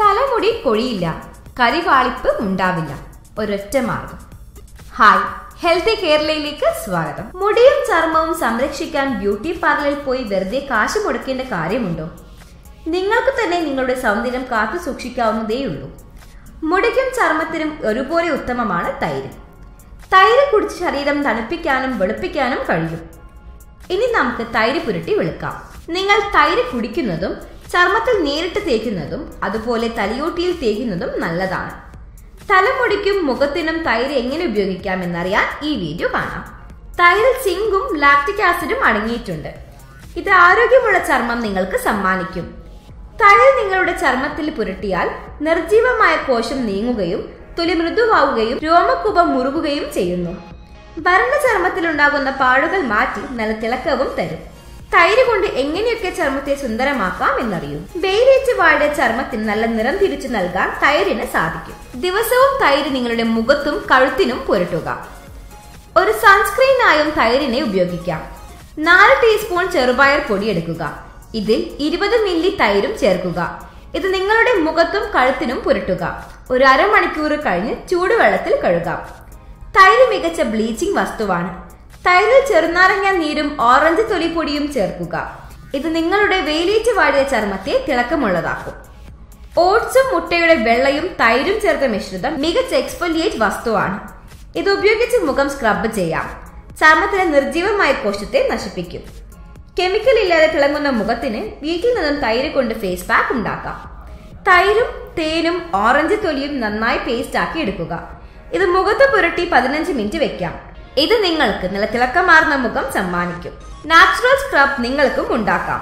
കൊഴിയില്ല കരിവാളിപ്പ് ഉണ്ടാവില്ല. ഒരൊറ്റ മാർഗം. ഹായ് ഹെൽത്തി കേരളയിലേക്ക് സ്വാഗതം. മുടിയും ചർമ്മവും സംരക്ഷിക്കാൻ ബ്യൂട്ടി പാർലറിൽ പോയി വെറുതെ കാശ് മുടക്കേണ്ട കാര്യമുണ്ടോ? നിങ്ങൾക്ക് തന്നെ നിങ്ങളുടെ സൗന്ദര്യം കാത്തു സൂക്ഷിക്കാവുന്നതേയുള്ളൂ. മുടിക്കും ചർമ്മത്തിനും ഒരുപോലെ ഉത്തമമാണ് തൈര്. തൈര് കുടിച്ച് ശരീരം തണുപ്പിക്കാനും വെളുപ്പിക്കാനും കഴിയും. ഇനി നമുക്ക് തൈര് പുരട്ടി വെളുക്കാം. നിങ്ങൾ തൈര് കുടിക്കുന്നതും ചർമ്മത്തിൽ നേരിട്ട് തേക്കുന്നതും അതുപോലെ തലയോട്ടിയിൽ തേക്കുന്നതും നല്ലതാണ്. തലമുടിക്കും മുഖത്തിനും തൈര് എങ്ങനെ ഉപയോഗിക്കാം എന്നറിയാൻ ഈ വീഡിയോ കാണാം. തൈരിൽ സിങ്കും ലാക്റ്റിക് ആസിഡും അടങ്ങിയിട്ടുണ്ട്. ഇത് ആരോഗ്യമുള്ള ചർമ്മം നിങ്ങൾക്ക് സമ്മാനിക്കും. തൈര് നിങ്ങളുടെ ചർമ്മത്തിൽ പുരട്ടിയാൽ നിർജീവമായ കോശം നീങ്ങുകയും തൊലി മൃദുവാവുകയും രോമക്കുപം മുറുകുകയും ചെയ്യുന്നു. വരണ്ട ചർമ്മത്തിലുണ്ടാകുന്ന പാടുകൾ മാറ്റി നല്ല തിളക്കവും തരും. തൈര് കൊണ്ട് എങ്ങനെയൊക്കെ ചർമ്മത്തെ സുന്ദരമാക്കാം എന്നറിയൂ. വെയിലേറ്റ് വാഴ ചർമ്മത്തിന് നല്ല നിറം തിരിച്ചു നൽകാൻ തൈരിന് സാധിക്കും. ദിവസവും തൈര് നിങ്ങളുടെ മുഖത്തും കഴുത്തിനും പുരട്ടുക. ഒരു സൺസ്ക്രീനായും തൈരിനെ ഉപയോഗിക്കാം. നാല് ടീസ്പൂൺ ചെറുപയർ പൊടി എടുക്കുക. ഇതിൽ ഇരുപത് മില്ലി തൈരും ചേർക്കുക. ഇത് നിങ്ങളുടെ മുഖത്തും കഴുത്തിനും പുരട്ടുക. ഒരു അരമണിക്കൂർ കഴിഞ്ഞ് ചൂടുവെള്ളത്തിൽ കഴുകാം. തൈര് മികച്ച ബ്ലീച്ചിങ് വസ്തുവാണ്. തൈരിൽ ചെറുനാരങ്ങ നീരും ഓറഞ്ച് തൊലിപ്പൊടിയും ചേർക്കുക. ഇത് നിങ്ങളുടെ വെയിലേറ്റ് വാടിയ ചർമ്മത്തെ തിളക്കമുള്ളതാക്കും. ഓട്സും മുട്ടയുടെ വെള്ളയും തൈരും ചേർത്ത മിശ്രിതം മികച്ച എക്സ്ഫോലിയേറ്റ് വസ്തുവാണ്. ഇത് ഉപയോഗിച്ച് മുഖം സ്ക്രബ് ചെയ്യാം. ചർമ്മത്തിലെ നിർജീവമായ കോശത്തെ നശിപ്പിക്കും. കെമിക്കൽ ഇല്ലാതെ തിളങ്ങുന്ന മുഖത്തിന് വീട്ടിൽ നിന്നും തൈര് കൊണ്ട് ഫേസ് പാക്ക് ഉണ്ടാക്കാം. തൈരും തേനും ഓറഞ്ച് തൊലിയും നന്നായി പേസ്റ്റ് ആക്കി എടുക്കുക. ഇത് മുഖത്ത് പുരട്ടി പതിനഞ്ച് മിനിറ്റ് വെക്കാം. ഇത് നിങ്ങൾക്ക് നല്ല തിളക്കമാർന്ന മുഖം സമ്മാനിക്കും. നാച്ചുറൽ സ്ക്രബ് നിങ്ങൾക്കും ഉണ്ടാക്കാം.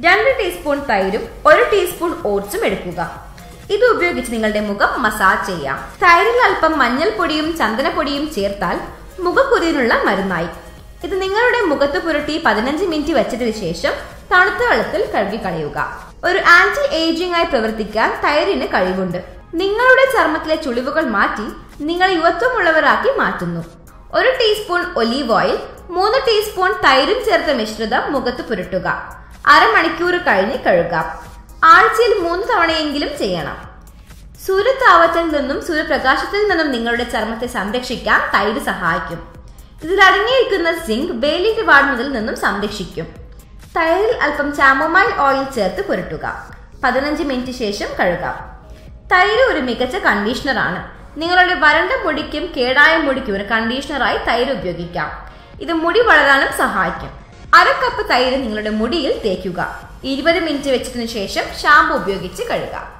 രണ്ട് ടീസ്പൂൺ തൈരും ഒരു ടീസ്പൂൺ ഓട്സും എടുക്കുക. ഇത് ഉപയോഗിച്ച് നിങ്ങളുടെ മുഖം മസാജ് ചെയ്യാം. തൈരിൽ അല്പം മഞ്ഞൾപ്പൊടിയും ചന്ദനപ്പൊടിയും ചേർത്താൽ മുഖക്കുരുവിനുള്ള മരുന്നായി. ഇത് നിങ്ങളുടെ മുഖത്ത് പുരട്ടി പതിനഞ്ച് മിനിറ്റ് വെച്ചതിന് ശേഷം തണുത്ത വെള്ളത്തിൽ കഴുകിക്കളയുക. ഒരു ആന്റി ഏജിംഗ് ആയി പ്രവർത്തിക്കാൻ തൈരിന് കഴിവുണ്ട്. നിങ്ങളുടെ ചർമ്മത്തിലെ ചുളിവുകൾ മാറ്റി നിങ്ങളെ യുവത്വമുള്ളവരാക്കി മാറ്റുന്നു. ഒരു ടീസ്പൂൺ ഒലീവ് ഓയിൽ മൂന്ന് ടീസ്പൂൺ തൈരും ചേർത്ത മിശ്രിതം മുഖത്ത് പുരട്ടുക. അരമണിക്കൂർ കഴിഞ്ഞ് കഴുകാം. ആഴ്ചയിൽ മൂന്ന് തവണയെങ്കിലും ചെയ്യണം. സൂര്യതാപത്തിൽ നിന്നും സൂര്യപ്രകാശത്തിൽ നിന്നും നിങ്ങളുടെ ചർമ്മത്തെ സംരക്ഷിക്കാൻ തൈര് സഹായിക്കും. ഇതിൽ അടങ്ങിയിരിക്കുന്ന സിങ്ക് ബേലിക്ക് വാടുന്നതിൽ നിന്നും സംരക്ഷിക്കും. തൈരിൽ അല്പം ചാമോമൈൽ ഓയിൽ ചേർത്ത് പുരട്ടുക. പതിനഞ്ച് മിനിറ്റ് ശേഷം കഴുകാം. തൈര് ഒരു മികച്ച കണ്ടീഷണറാണ് നിങ്ങളുടെ വരണ്ട മുടിക്കും കേടായ മുടിക്കും ഒരു കണ്ടീഷണറായി തൈര് ഉപയോഗിക്കാം. ഇത് മുടി വളരാനും സഹായിക്കും. അര കപ്പ് തൈര് നിങ്ങളുടെ മുടിയിൽ തേക്കുക. ഇരുപത് മിനിറ്റ് വെച്ചതിനു ശേഷം ഷാമ്പു ഉപയോഗിച്ച് കഴുകാം